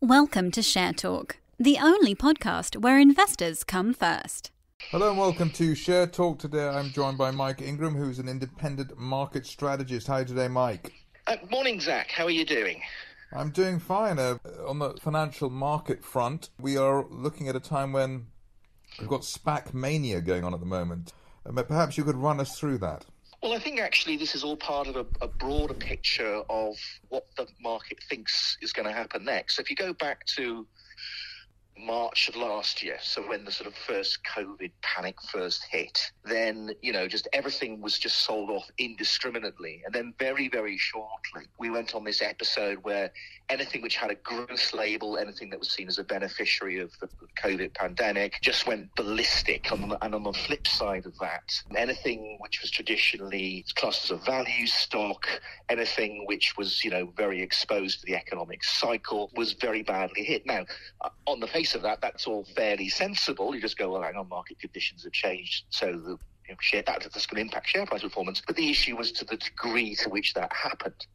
Welcome to Share Talk, the only podcast where investors come first. Hello and welcome to Share Talk. Today I'm joined by Mike Ingram, who's an independent market strategist. How are you today, Mike? Uh, morning, Zach. How are you doing? I'm doing fine. Uh, on the financial market front, we are looking at a time when we've got SPAC mania going on at the moment. Uh, perhaps you could run us through that. Well, I think actually this is all part of a, a, broader picture of what the market thinks is going to happen next. So if you go back to March of last year, so when the sort of first COVID panic first hit, then, you know, just everything was just sold off indiscriminately. And then very, very shortly, we went on this episode where anything which had a growth label, anything that was seen as a beneficiary of the COVID pandemic, just went ballistic. And on the flip side of that, anything which was traditionally classed as a value stock, anything which was, you know, very exposed to the economic cycle was very badly hit. Now, uh, on the face of that, that's all fairly sensible. You just go, well, hang on, market conditions have changed, so the you know, share, that, that's going to impact share price performance. But the issue was to the degree to which that happened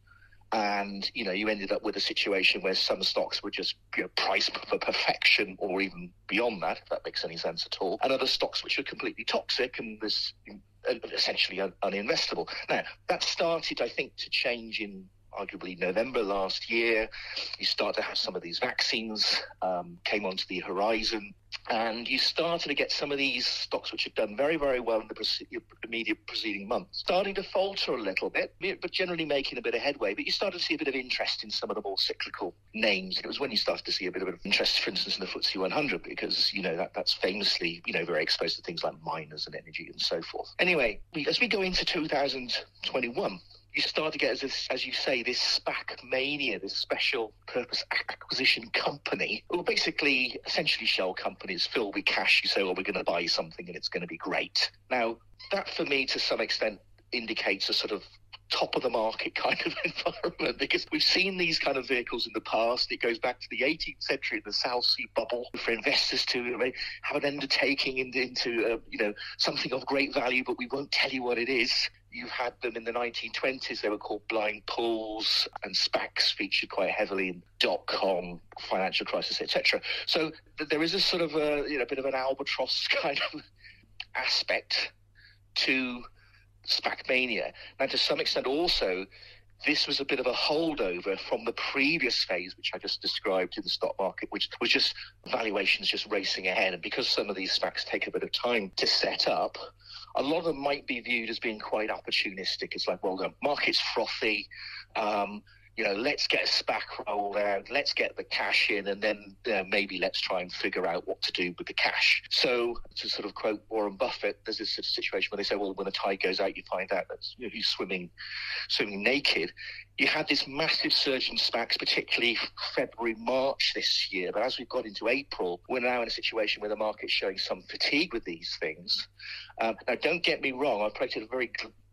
and you know you ended up with a situation where some stocks were just you know, priced for perfection or even beyond that if that makes any sense at all and other stocks which are completely toxic and this essentially un- uninvestable now that started i think to change in arguably November last year. You start to have some of these vaccines um, came onto the horizon, and you started to get some of these stocks which had done very, very well in the immediate preceding months, starting to falter a little bit, but generally making a bit of headway. But you started to see a bit of interest in some of the more cyclical names. It was when you started to see a bit of interest, for instance, in the FTSE 100, because you know that that's famously you know very exposed to things like miners and energy and so forth. Anyway, as we go into 2021 you start to get, as, this, as you say, this SPAC mania, this special purpose acquisition company, well, basically, essentially shell companies filled with cash. You say, well, we're going to buy something and it's going to be great. Now, that for me, to some extent, indicates a sort of top of the market kind of environment because we've seen these kind of vehicles in the past. It goes back to the 18th century, the South Sea bubble, for investors to have an undertaking into, into uh, you know something of great value, but we won't tell you what it is. You had them in the 1920s. They were called blind pools, and SPACs featured quite heavily in dot com, financial crisis, etc. So there is a sort of a you know bit of an albatross kind of aspect to SPAC mania. Now, to some extent, also, this was a bit of a holdover from the previous phase, which I just described in the stock market, which was just valuations just racing ahead. And because some of these SPACs take a bit of time to set up, a lot of them might be viewed as being quite opportunistic. It's like, well, the market's frothy. Um, you know, let's get a SPAC rolled out, let's get the cash in, and then uh, maybe let's try and figure out what to do with the cash. So, to sort of quote Warren Buffett, there's this sort of situation where they say, well, when the tide goes out, you find out that you know, he's swimming, swimming naked. You had this massive surge in SPACs, particularly February, March this year. But as we've got into April, we're now in a situation where the market's showing some fatigue with these things. Um, now, don't get me wrong, I've painted a very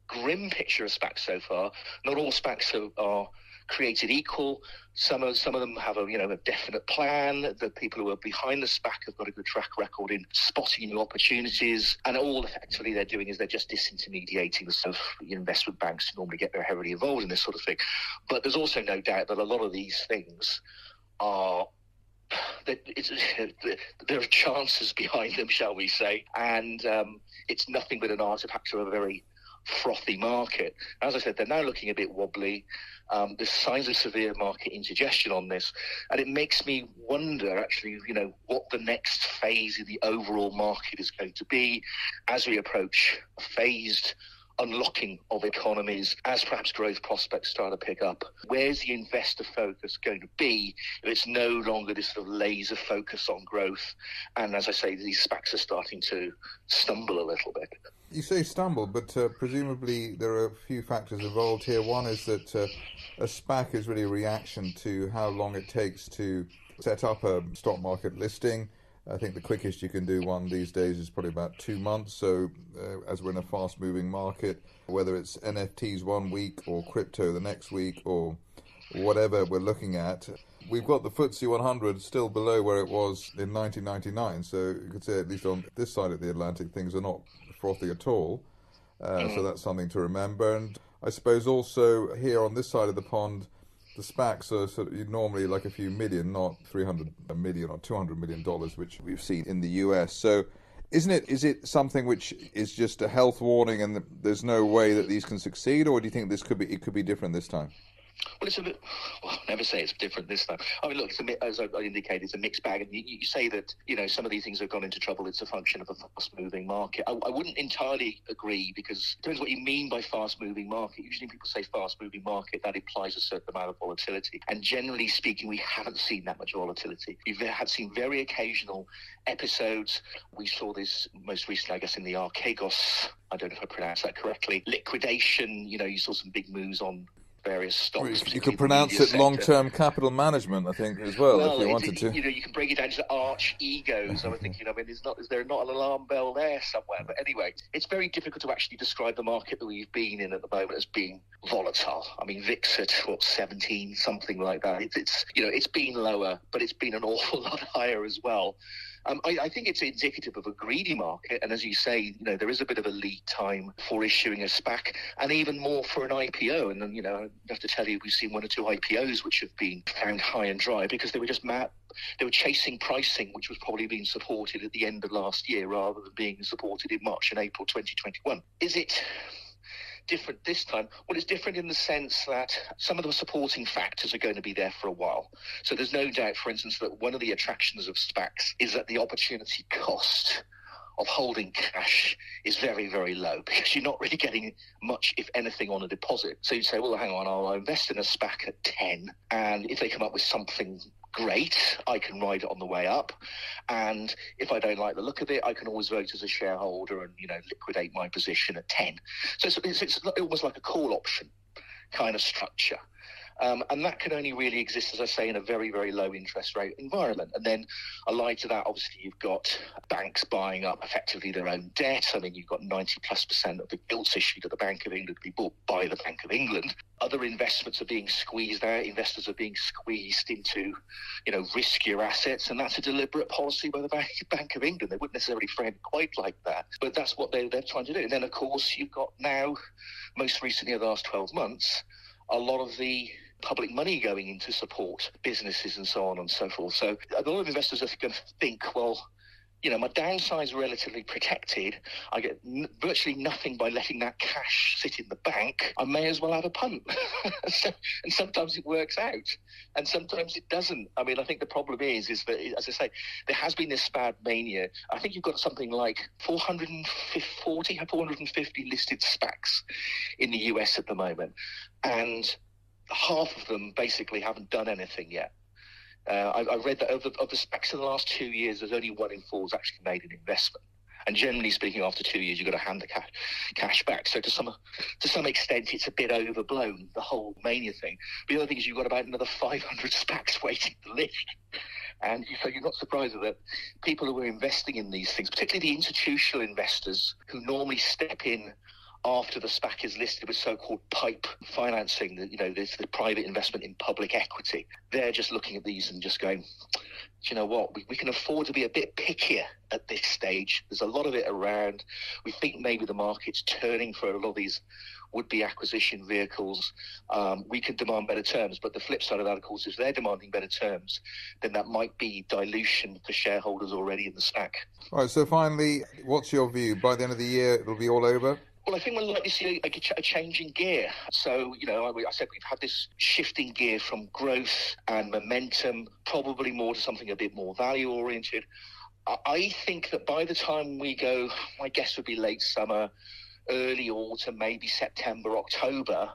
grim picture of SPACs so far. Not all SPACs are created equal. Some of some of them have a you know a definite plan. The people who are behind the SPAC have got a good track record in spotting new opportunities, and all effectively they're doing is they're just disintermediating the sort of investment banks who normally get very heavily involved in this sort of thing. But there's also no doubt that a lot of these things are that there are chances behind them, shall we say, and um, it's nothing but an artifact of a very frothy market. As I said, they're now looking a bit wobbly. Um, there's signs of severe market indigestion on this, and it makes me wonder, actually, you know, what the next phase in the overall market is going to be as we approach a phased unlocking of economies as perhaps growth prospects start to pick up. Where's the investor focus going to be if it's no longer this sort of laser focus on growth? And as I say, these SPACs are starting to stumble a little bit. You say stumble, but uh, presumably there are a few factors involved here. One is that uh, a SPAC is really a reaction to how long it takes to set up a stock market listing. I think the quickest you can do one these days is probably about two months. So, uh, as we're in a fast moving market, whether it's NFTs one week or crypto the next week or whatever we're looking at, we've got the FTSE 100 still below where it was in 1999. So, you could say, at least on this side of the Atlantic, things are not frothy at all. Uh, mm. So, that's something to remember. And I suppose also here on this side of the pond, the SPACs are sort of normally like a few million, not 300 million or 200 million dollars, which we've seen in the US. So, isn't it? Is it something which is just a health warning, and there's no way that these can succeed, or do you think this could be? It could be different this time. Well, it's a bit. Well, I'll never say it's different this time. I mean, look, a, as I indicated, it's a mixed bag. And you, you, say that you know some of these things have gone into trouble. It's a function of a fast-moving market. I, I, wouldn't entirely agree because it depends what you mean by fast-moving market. Usually, people say fast-moving market that implies a certain amount of volatility. And generally speaking, we haven't seen that much volatility. We've had seen very occasional episodes. We saw this most recently, I guess, in the Archegos I don't know if I pronounced that correctly. Liquidation, you know, you saw some big moves on various stocks. Well, you could pronounce it long-term capital management, I think, as well, well if you wanted to. You know, you can break it down to arch egos. I was thinking, I mean, is not is there not an alarm bell there somewhere? But anyway, it's very difficult to actually describe the market that we've been in at the moment as being volatile. I mean, VIX at what 17, something like that. It's, it's you know, it's been lower, but it's been an awful lot higher as well. Um, I, I, think it's indicative of a greedy market, and as you say, you know there is a bit of a lead time for issuing a SPAC, and even more for an IPO. And then, you know, I have to tell you, we've seen one or two IPOs which have been found high and dry because they were just mad. They were chasing pricing, which was probably being supported at the end of last year rather than being supported in March and April 2021. Is it different this time? Well, it's different in the sense that some of the supporting factors are going to be there for a while. So there's no doubt, for instance, that one of the attractions of SPACs is that the opportunity cost of holding cash is very, very low because you're not really getting much, if anything, on a deposit. So you say, well, hang on, I'll invest in a SPAC at 10, and if they come up with something great. I can ride it on the way up, and if I don't like the look of it, I can always vote as a shareholder and you know liquidate my position at ten. So it's, it's, it's almost like a call option kind of structure. Um, and that can only really exist, as I say, in a very, very low interest rate environment. And then allied to that, obviously, you've got banks buying up effectively their own debt. I mean, you've got 90 plus percent of the gilts issued at the Bank of England to be bought by the Bank of England. Other investments are being squeezed out. Investors are being squeezed into, you know, riskier assets. And that's a deliberate policy by the Bank of England. They wouldn't necessarily frame it quite like that, but that's what they, they're trying to do. And then, of course, you've got now, most recently, in the last 12 months, a lot of the public money going in to support businesses and so on and so forth. So a lot of investors are going to think, well, you know, my downside is relatively protected. I get n- virtually nothing by letting that cash sit in the bank. I may as well have a punt. so, and sometimes it works out, and sometimes it doesn't. I mean, I think the problem is, is that, as I say, there has been this SPAC mania. I think you've got something like 440, 450 listed SPACs in the US at the moment, and half of them basically haven't done anything yet. Uh, I, I, read that of the, of the SPACs in the last two years, there's only one in four has actually made an investment. And generally speaking, after two years, you've got to hand the cash, cash back. So to some to some extent, it's a bit overblown the whole mania thing. But the other thing is you've got about another 500 SPACs waiting to list. And so you're not surprised that people who are investing in these things, particularly the institutional investors who normally step in after the SPAC is listed with so-called PIPE financing, you know, there's the private investment in public equity. They're just looking at these and just going, do you know what, we, we can afford to be a bit pickier at this stage. There's a lot of it around. We think maybe the market's turning for a lot of these would-be acquisition vehicles. Um, we could demand better terms, but the flip side of that, of course, is they're demanding better terms, then that might be dilution for shareholders already in the SPAC. All right. So finally, what's your view? By the end of the year, it'll be all over. Well, I think we're likely to see a, a, change in gear. So, you know, I, I, said we've had this shifting gear from growth and momentum, probably more to something a bit more value oriented. I, I think that by the time we go, my guess would be late summer, early autumn, maybe September, October,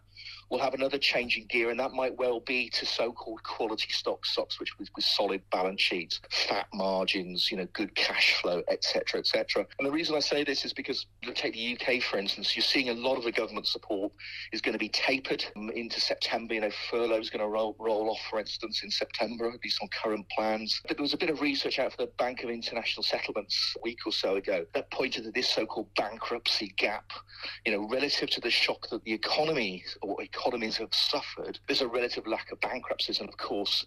we'll have another change in gear, and that might well be to so-called quality stock stocks, which with, with solid balance sheets, fat margins, you know, good cash flow, etc., etc. And the reason I say this is because take the UK, for instance, you're seeing a lot of the government support is going to be tapered um, into September. You know, furlough is going to roll, roll off, for instance, in September, at least on current plans. But there was a bit of research out for the Bank of International Settlements a week or so ago that pointed to this so-called bankruptcy gap, you know, relative to the shock that the economy or economies have suffered, there's a relative lack of bankruptcies. And of course,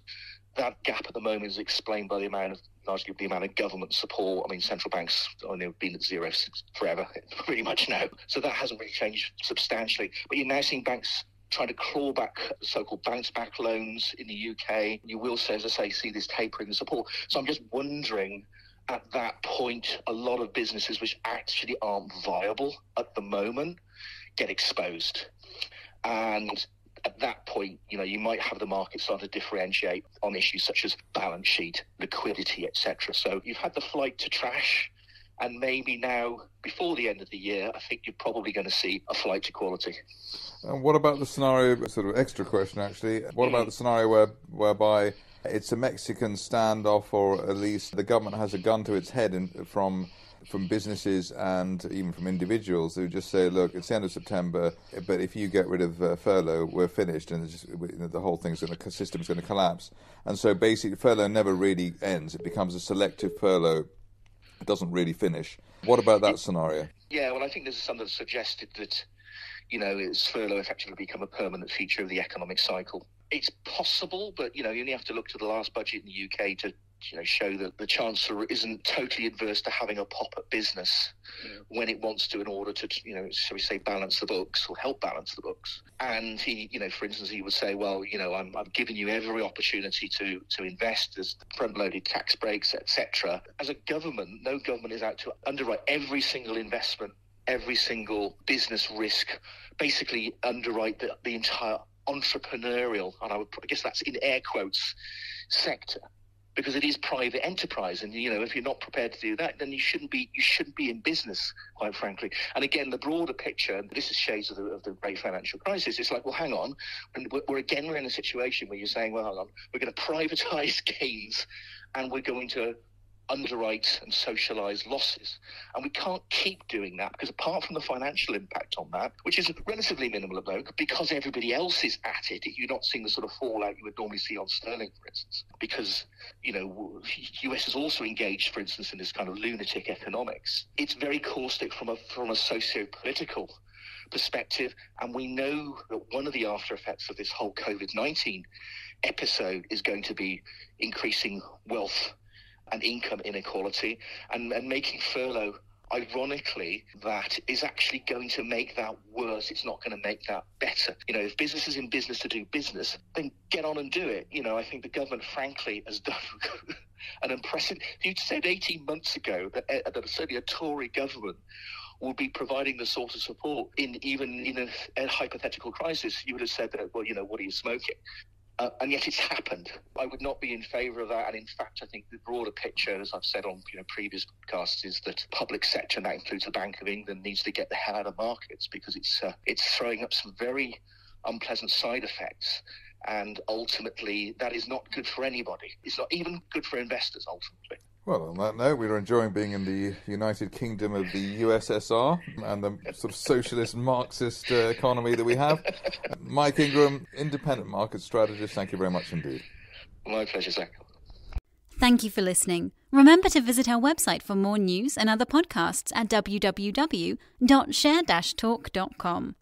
that gap at the moment is explained by the amount of largely the amount of government support. I mean, central banks only have been at zero forever, pretty much now. So that hasn't really changed substantially. But you're now seeing banks trying to claw back so-called bounce back loans in the UK. You will, say, as I say, see this tapering support. So I'm just wondering at that point, a lot of businesses which actually aren't viable at the moment get exposed. And at that point, you know, you might have the market start to differentiate on issues such as balance sheet, liquidity, etc. So you've had the flight to trash, and maybe now, before the end of the year, I think you're probably going to see a flight to quality. And what about the scenario? Sort of extra question, actually. What about the scenario where whereby it's a Mexican standoff, or at least the government has a gun to its head in, from from businesses and even from individuals who just say, "Look, it's the end of September, but if you get rid of uh, furlough, we're finished, and just, the whole thing's going to system's going to collapse." And so, basically, furlough never really ends; it becomes a selective furlough. It doesn't really finish. What about that scenario? Yeah, well, I think there's some that suggested that, you know, it's furlough effectively become a permanent feature of the economic cycle it's possible, but you know, you only have to look to the last budget in the UK to you know show that the chancellor isn't totally adverse to having a pop at business yeah. when it wants to in order to you know shall we say balance the books or help balance the books. And he you know for instance he would say well you know i'm, I'm giving you every opportunity to to invest as front loaded tax breaks etc as a government no government is out to underwrite every single investment every single business risk basically underwrite the, the entire entrepreneurial, and I would I guess that's in air quotes, sector because it is private enterprise and you know if you're not prepared to do that then you shouldn't be you shouldn't be in business quite frankly. And again the broader picture and this is shades of the, of the great financial crisis it's like well hang on and we're, we're again we're in a situation where you're saying well hang on we're going to privatize gains and we're going to underwrite and socialize losses. And we can't keep doing that because apart from the financial impact on that, which is relatively minimal at the because everybody else is at it, you're not seeing the sort of fallout you would normally see on sterling, for instance. Because, you know, US is also engaged, for instance, in this kind of lunatic economics. It's very caustic from a from a socio-political perspective. And we know that one of the after effects of this whole COVID 19 episode is going to be increasing wealth and income inequality and, and making furlough ironically, that is actually going to make that worse. It's not going to make that better. You know, if business is in business to do business, then get on and do it. You know, I think the government, frankly, has done an impressive. You'd said 18 months ago that, uh, that certainly a Tory government would be providing the sort of support in even in a, a, hypothetical crisis, you would have said that, well, you know, what are you smoking? Uh, and yet it's happened. I would not be in favour of that. And in fact, I think the broader picture, as I've said on you know, previous podcasts, is that public sector, and that includes the Bank of England, needs to get the hell out of markets because it's uh, it's throwing up some very unpleasant side effects. And ultimately, that is not good for anybody. It's not even good for investors, ultimately. Well, on that note, we are enjoying being in the United Kingdom of the USSR and the sort of socialist Marxist uh, economy that we have. Mike Ingram, independent market strategist, thank you very much indeed. My pleasure, Zach. Thank you for listening. Remember to visit our website for more news and other podcasts at www.share-talk.com.